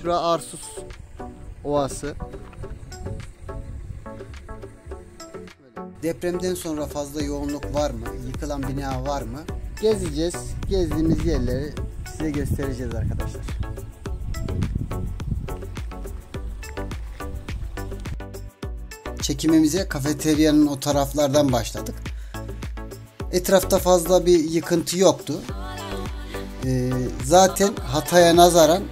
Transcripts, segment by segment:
Şura Arsus Ovası. Depremden sonra fazla yoğunluk var mı? Yıkılan bina var mı? Gezeceğiz. Gezdiğimiz yerleri size göstereceğiz arkadaşlar. Çekimimize kafeteryanın o taraflardan başladık. Etrafta fazla bir yıkıntı yoktu. Ee, zaten Hatay'a nazaran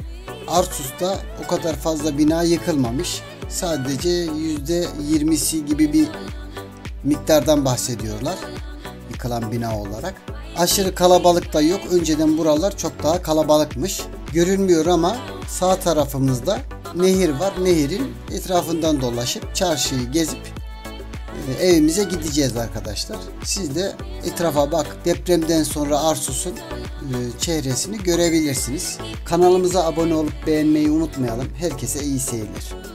Arsus'ta o kadar fazla bina yıkılmamış. Sadece %20'si gibi bir miktardan bahsediyorlar. Yıkılan bina olarak. Aşırı kalabalık da yok. Önceden buralar çok daha kalabalıkmış. Görünmüyor ama sağ tarafımızda nehir var. Nehirin etrafından dolaşıp çarşıyı gezip evimize gideceğiz arkadaşlar. Siz de etrafa bak depremden sonra Arsus'un e, çehresini görebilirsiniz. Kanalımıza abone olup beğenmeyi unutmayalım. Herkese iyi seyirler.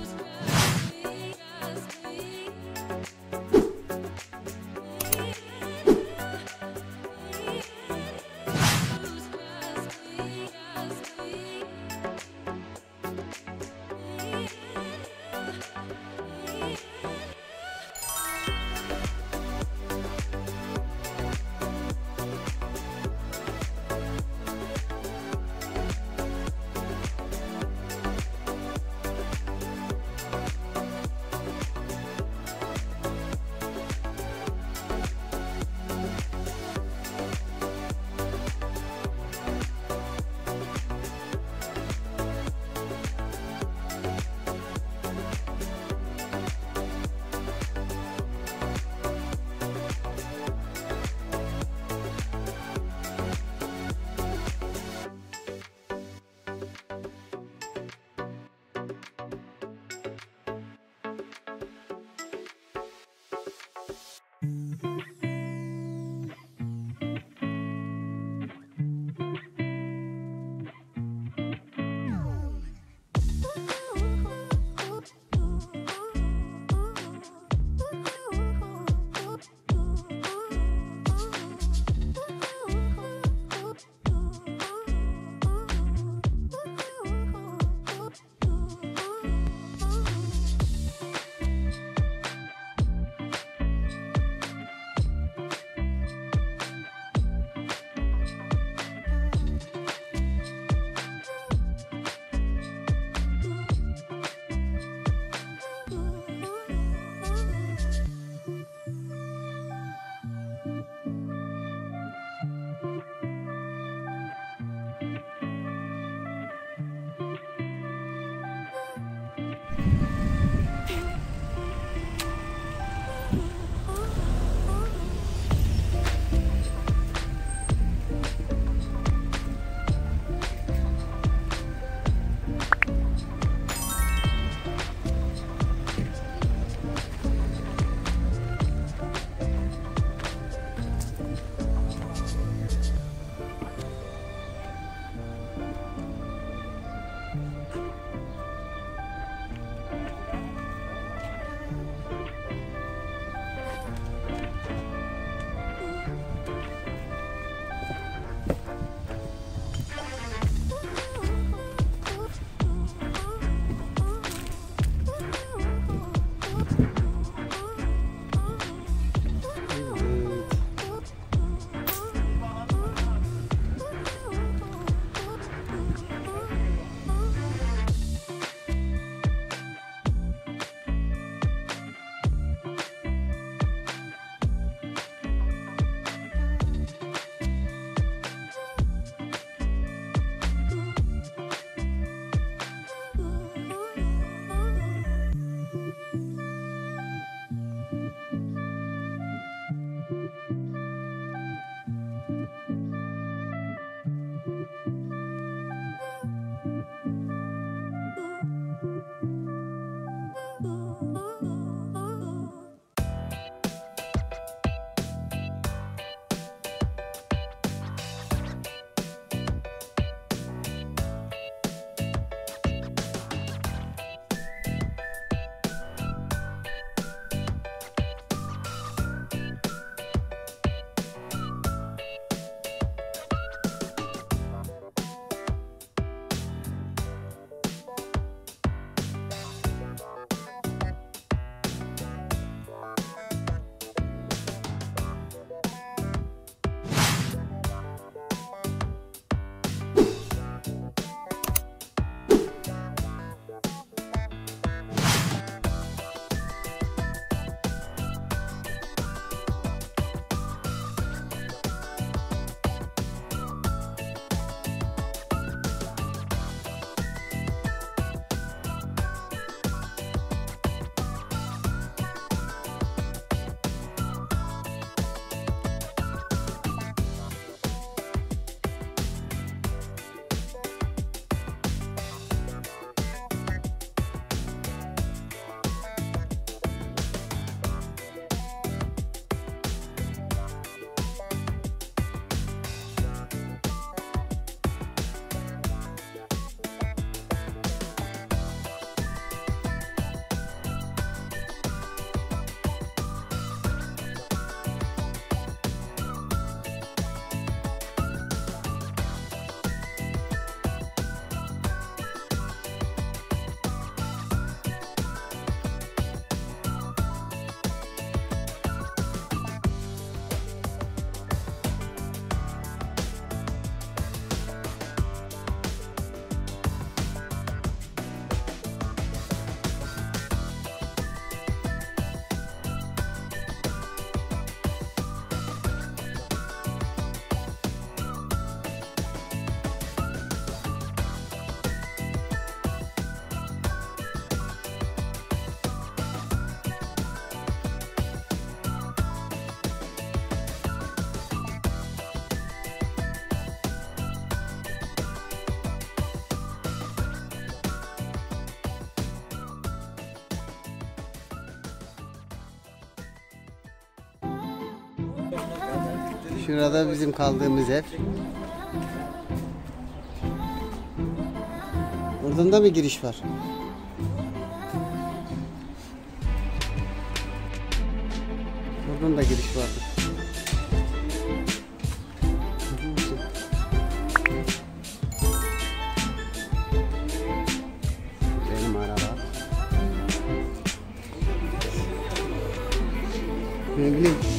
Şurada bizim kaldığımız ev. Buradan da mı giriş var? Buradan da giriş vardı. Benim araba. Ne bileyim.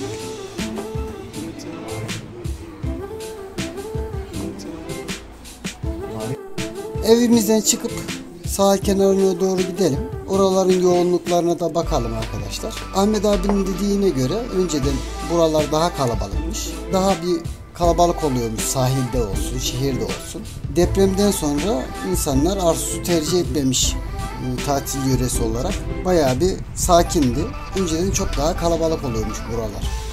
Evimizden çıkıp sahil kenarına doğru gidelim. Oraların yoğunluklarına da bakalım arkadaşlar. Ahmet abinin dediğine göre önceden buralar daha kalabalıkmış. Daha bir kalabalık oluyormuş sahilde olsun, şehirde olsun. Depremden sonra insanlar Arsus'u tercih etmemiş e, tatil yöresi olarak. Bayağı bir sakindi. Önceden çok daha kalabalık oluyormuş buralar.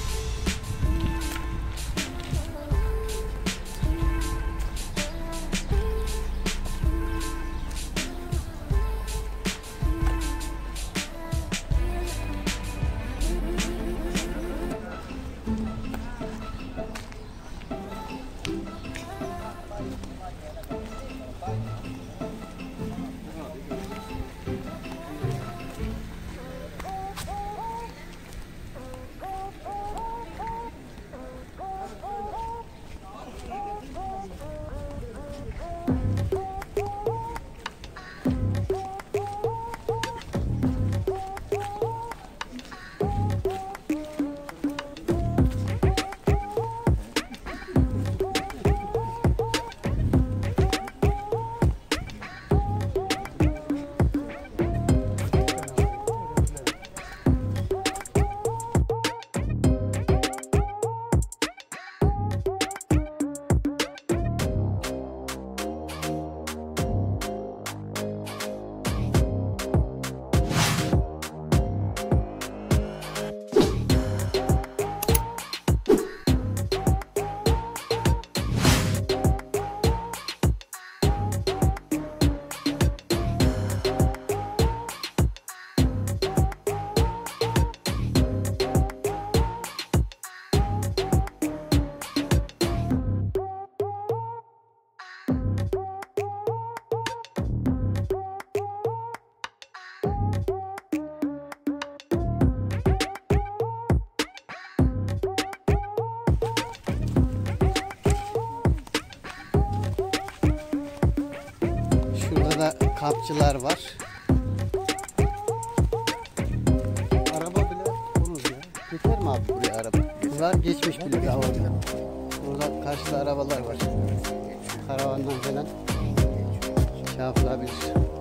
Kapçılar var. Araba bile olur ya. Yeter mi abi buraya araba? Var geçmiş bile orada. Burada karşıda arabalar var. Karavandan falan şey yapılabilir.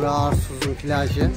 Bura Arsuz'un plajı.